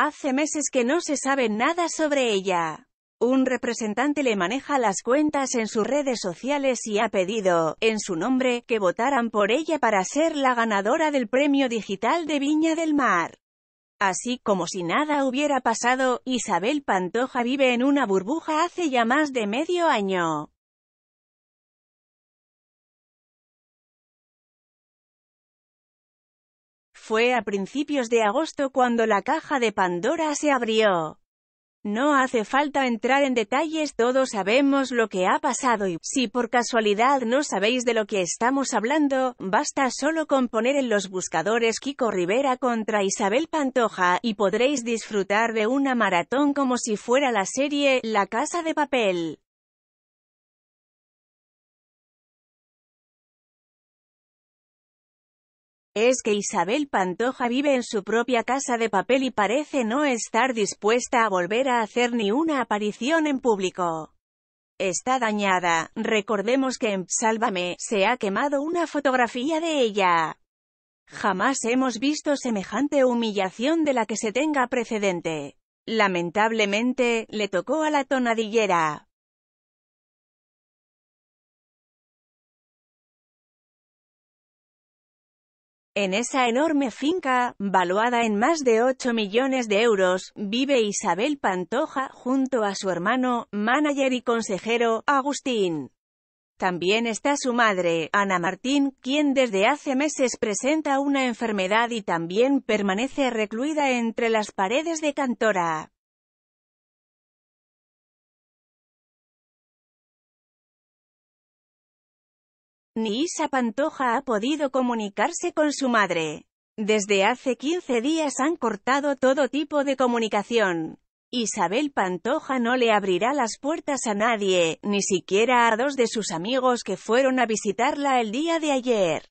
Hace meses que no se sabe nada sobre ella. Un representante le maneja las cuentas en sus redes sociales y ha pedido, en su nombre, que votaran por ella para ser la ganadora del Premio Digital de Viña del Mar. Así como si nada hubiera pasado, Isabel Pantoja vive en una burbuja hace ya más de medio año. Fue a principios de agosto cuando la caja de Pandora se abrió. No hace falta entrar en detalles, todos sabemos lo que ha pasado y, si por casualidad no sabéis de lo que estamos hablando, basta solo con poner en los buscadores Kiko Rivera contra Isabel Pantoja, y podréis disfrutar de una maratón como si fuera la serie La Casa de Papel. Es que Isabel Pantoja vive en su propia casa de papel y parece no estar dispuesta a volver a hacer ni una aparición en público. Está dañada, recordemos que en Sálvame se ha quemado una fotografía de ella. Jamás hemos visto semejante humillación de la que se tenga precedente. Lamentablemente, le tocó a la tonadillera. En esa enorme finca, valuada en más de 8 millones de euros, vive Isabel Pantoja, junto a su hermano, manager y consejero, Agustín. También está su madre, Ana Martín, quien desde hace meses presenta una enfermedad y también permanece recluida entre las paredes de Cantora. Ni Isa Pantoja ha podido comunicarse con su madre. Desde hace 15 días han cortado todo tipo de comunicación. Isabel Pantoja no le abrirá las puertas a nadie, ni siquiera a dos de sus amigos que fueron a visitarla el día de ayer.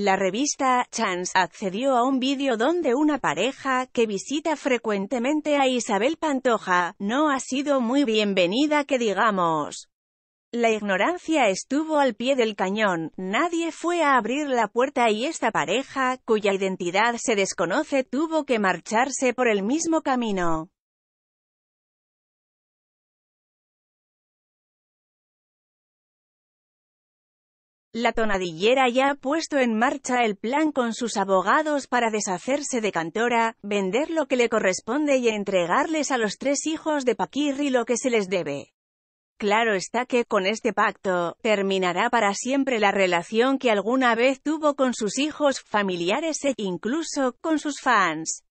La revista Chance accedió a un vídeo donde una pareja, que visita frecuentemente a Isabel Pantoja, no ha sido muy bienvenida que digamos. La ignorancia estuvo al pie del cañón, nadie fue a abrir la puerta y esta pareja, cuya identidad se desconoce, tuvo que marcharse por el mismo camino. La tonadillera ya ha puesto en marcha el plan con sus abogados para deshacerse de Cantora, vender lo que le corresponde y entregarles a los tres hijos de Paquirri lo que se les debe. Claro está que, con este pacto, terminará para siempre la relación que alguna vez tuvo con sus hijos, familiares e, incluso, con sus fans.